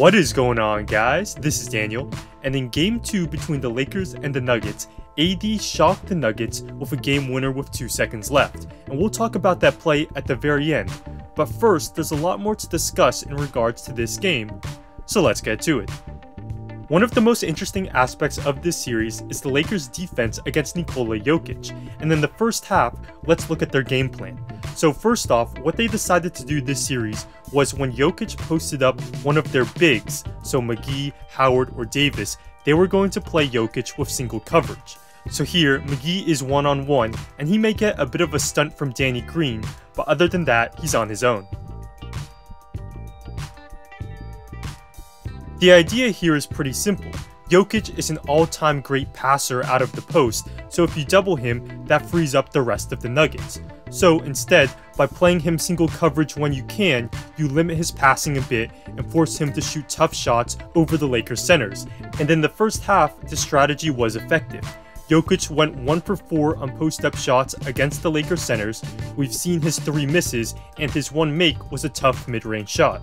What is going on, guys? This is Daniel, and in game 2 between the Lakers and the Nuggets, AD shocked the Nuggets with a game winner with 2 seconds left, and we'll talk about that play at the very end. But first, there's a lot more to discuss in regards to this game, so let's get to it. One of the most interesting aspects of this series is the Lakers' defense against Nikola Jokic, and in the first half, let's look at their game plan. So first off, what they decided to do this series was when Jokic posted up one of their bigs, so McGee, Howard, or Davis, they were going to play Jokic with single coverage. So here, McGee is one-on-one, -on -one, and he may get a bit of a stunt from Danny Green, but other than that, he's on his own. The idea here is pretty simple. Jokic is an all-time great passer out of the post, so if you double him, that frees up the rest of the Nuggets. So instead, by playing him single coverage when you can, you limit his passing a bit and force him to shoot tough shots over the Lakers centers. And in the first half, the strategy was effective. Jokic went 1 for 4 on post-up shots against the Lakers centers, we've seen his 3 misses, and his one make was a tough mid-range shot.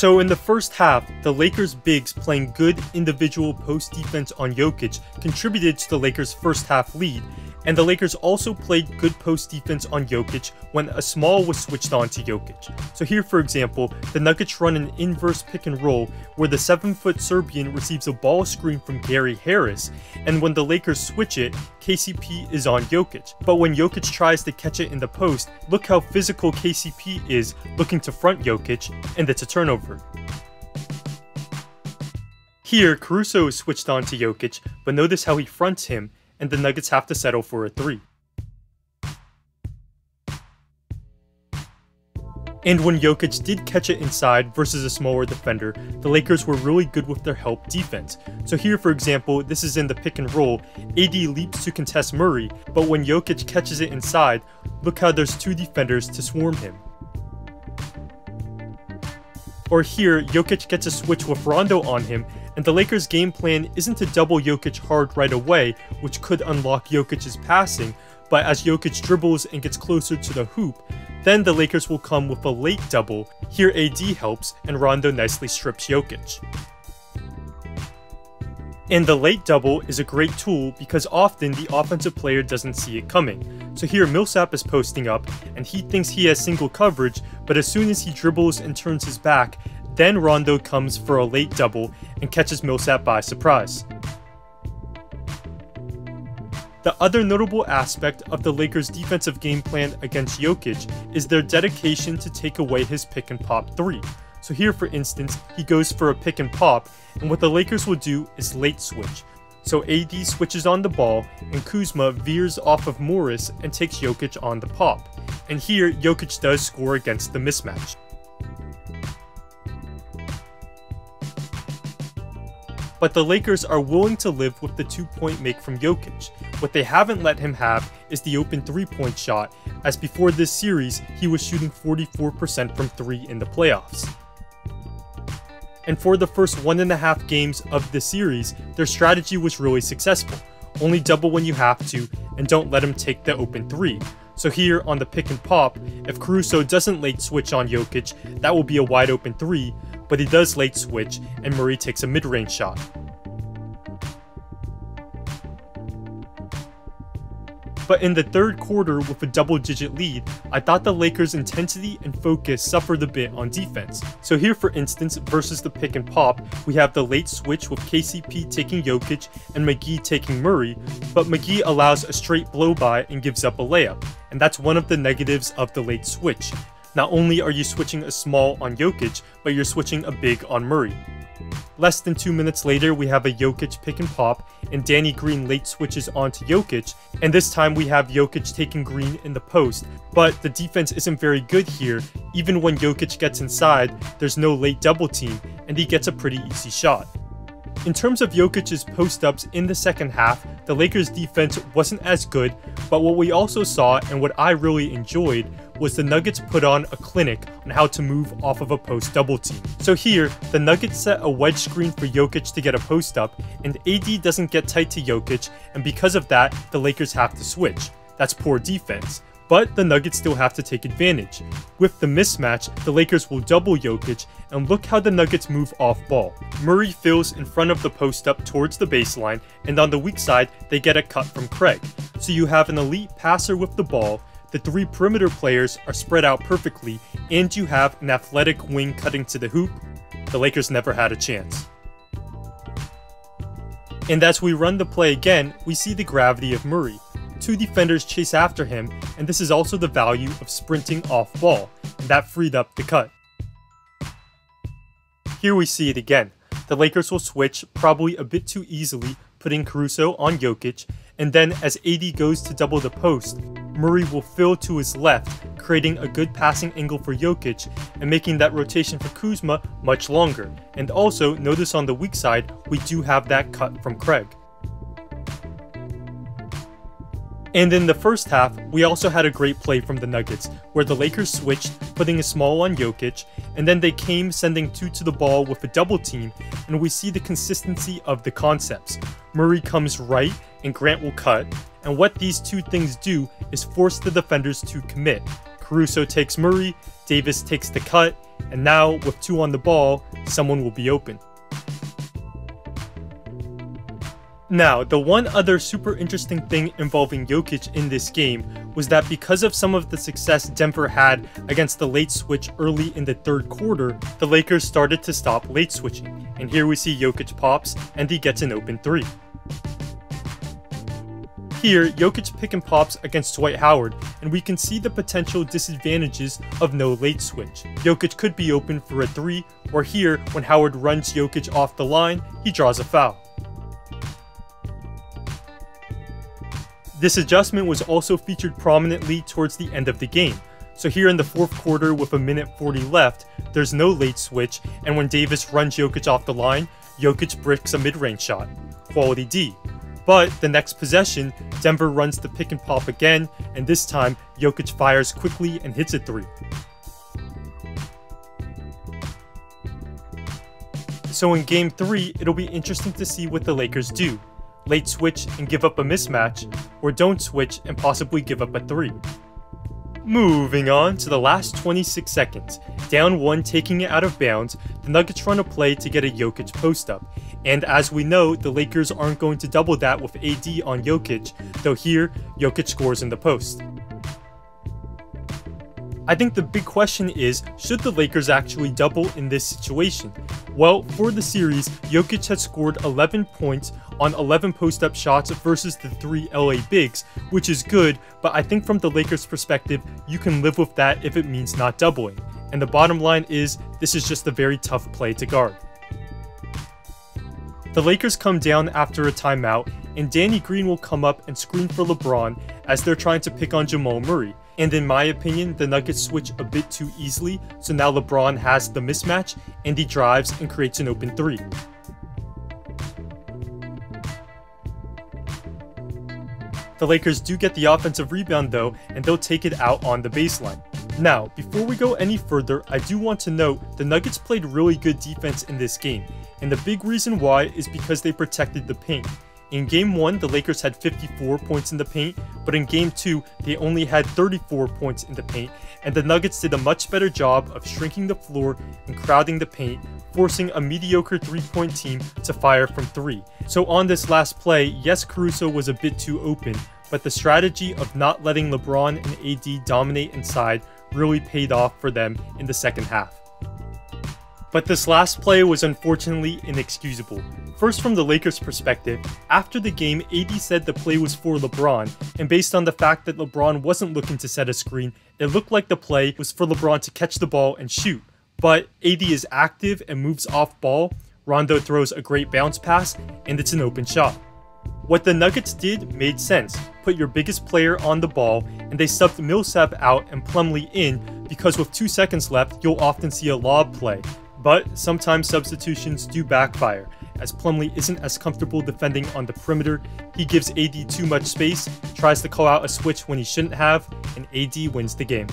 So in the first half, the Lakers bigs playing good individual post defense on Jokic contributed to the Lakers' first half lead, and the Lakers also played good post defense on Jokic when a small was switched on to Jokic. So here for example, the Nuggets run an inverse pick and roll where the 7-foot Serbian receives a ball screen from Gary Harris, and when the Lakers switch it, KCP is on Jokic. But when Jokic tries to catch it in the post, look how physical KCP is looking to front Jokic, and it's a turnover. Here, Caruso is switched on to Jokic, but notice how he fronts him, and the Nuggets have to settle for a 3. And when Jokic did catch it inside versus a smaller defender, the Lakers were really good with their help defense. So here for example, this is in the pick and roll, AD leaps to contest Murray, but when Jokic catches it inside, look how there's two defenders to swarm him. Or here, Jokic gets a switch with Rondo on him, and the Lakers' game plan isn't to double Jokic hard right away, which could unlock Jokic's passing, but as Jokic dribbles and gets closer to the hoop, then the Lakers will come with a late double, here AD helps, and Rondo nicely strips Jokic. And the late double is a great tool because often the offensive player doesn't see it coming. So here Millsap is posting up, and he thinks he has single coverage, but as soon as he dribbles and turns his back, then Rondo comes for a late double and catches Millsap by surprise. The other notable aspect of the Lakers' defensive game plan against Jokic is their dedication to take away his pick and pop 3. So here for instance, he goes for a pick and pop, and what the Lakers will do is late switch. So AD switches on the ball, and Kuzma veers off of Morris and takes Jokic on the pop. And here, Jokic does score against the mismatch. But the Lakers are willing to live with the two-point make from Jokic. What they haven't let him have is the open three-point shot, as before this series, he was shooting 44% from three in the playoffs. And for the first one and a half games of the series, their strategy was really successful. Only double when you have to, and don't let him take the open three. So here on the pick and pop, if Caruso doesn't late switch on Jokic, that will be a wide open three, but he does late switch, and Murray takes a mid-range shot. But in the third quarter with a double-digit lead, I thought the Lakers' intensity and focus suffered a bit on defense. So here for instance, versus the pick and pop, we have the late switch with KCP taking Jokic and McGee taking Murray, but McGee allows a straight blow-by and gives up a layup, and that's one of the negatives of the late switch. Not only are you switching a small on Jokic, but you're switching a big on Murray. Less than two minutes later, we have a Jokic pick and pop, and Danny Green late switches onto Jokic, and this time we have Jokic taking Green in the post, but the defense isn't very good here, even when Jokic gets inside, there's no late double team, and he gets a pretty easy shot. In terms of Jokic's post-ups in the second half, the Lakers defense wasn't as good, but what we also saw and what I really enjoyed was the Nuggets put on a clinic on how to move off of a post double team. So here, the Nuggets set a wedge screen for Jokic to get a post up, and AD doesn't get tight to Jokic, and because of that, the Lakers have to switch. That's poor defense. but the Nuggets still have to take advantage. With the mismatch, the Lakers will double Jokic, and look how the Nuggets move off ball. Murray fills in front of the post up towards the baseline, and on the weak side, they get a cut from Craig. So you have an elite passer with the ball, the three perimeter players are spread out perfectly, and you have an athletic wing cutting to the hoop. The Lakers never had a chance. And as we run the play again, we see the gravity of Murray. Two defenders chase after him, and this is also the value of sprinting off ball, and that freed up the cut. Here we see it again. The Lakers will switch, probably a bit too easily, putting Caruso on Jokic, and then as AD goes to double the post, Murray will fill to his left, creating a good passing angle for Jokic and making that rotation for Kuzma much longer. And also, notice on the weak side, we do have that cut from Craig. And in the first half, we also had a great play from the Nuggets, where the Lakers switched, putting a small on Jokic, and then they came sending two to the ball with a double team, and we see the consistency of the concepts. Murray comes right, and Grant will cut, and what these two things do is forced the defenders to commit. Caruso takes Murray, Davis takes the cut, and now, with two on the ball, someone will be open. Now, the one other super interesting thing involving Jokic in this game was that because of some of the success Denver had against the late switch early in the third quarter, the Lakers started to stop late switching. And here we see Jokic pops and he gets an open three. Here, Jokic pick and pops against Dwight Howard, and we can see the potential disadvantages of no late switch. Jokic could be open for a 3, or here, when Howard runs Jokic off the line, he draws a foul. This adjustment was also featured prominently towards the end of the game. So here in the fourth quarter with a minute 40 left, there's no late switch, and when Davis runs Jokic off the line, Jokic bricks a mid-range shot. Quality D. But the next possession, Denver runs the pick and pop again, and this time, Jokic fires quickly and hits a three. So in game 3, it'll be interesting to see what the Lakers do late switch and give up a mismatch, or don't switch and possibly give up a 3. Moving on to the last 26 seconds, down 1 taking it out of bounds, the Nuggets run a play to get a Jokic post up, and as we know, the Lakers aren't going to double that with AD on Jokic, though here, Jokic scores in the post. I think the big question is, should the Lakers actually double in this situation? Well, for the series, Jokic had scored 11 points on 11 post-up shots versus the 3 LA Bigs, which is good, but I think from the Lakers perspective, you can live with that if it means not doubling. And the bottom line is, this is just a very tough play to guard. The Lakers come down after a timeout, and Danny Green will come up and screen for LeBron as they're trying to pick on Jamal Murray. And in my opinion, the Nuggets switch a bit too easily, so now LeBron has the mismatch, and he drives and creates an open three. The Lakers do get the offensive rebound though, and they'll take it out on the baseline. Now, before we go any further, I do want to note the Nuggets played really good defense in this game, and the big reason why is because they protected the paint. In game 1, the Lakers had 54 points in the paint, but in game 2, they only had 34 points in the paint, and the Nuggets did a much better job of shrinking the floor and crowding the paint, forcing a mediocre three-point team to fire from 3. So on this last play, yes Caruso was a bit too open, but the strategy of not letting LeBron and AD dominate inside really paid off for them in the second half. But this last play was unfortunately inexcusable. First from the Lakers perspective, after the game AD said the play was for LeBron, and based on the fact that LeBron wasn't looking to set a screen, it looked like the play was for LeBron to catch the ball and shoot. But AD is active and moves off ball, Rondo throws a great bounce pass, and it's an open shot. What the Nuggets did made sense. Put your biggest player on the ball, and they subbed Millsap out and Plumlee in because with 2 seconds left, you'll often see a lob play, but sometimes substitutions do backfire, as Plumlee isn't as comfortable defending on the perimeter, he gives AD too much space, tries to call out a switch when he shouldn't have, and AD wins the game.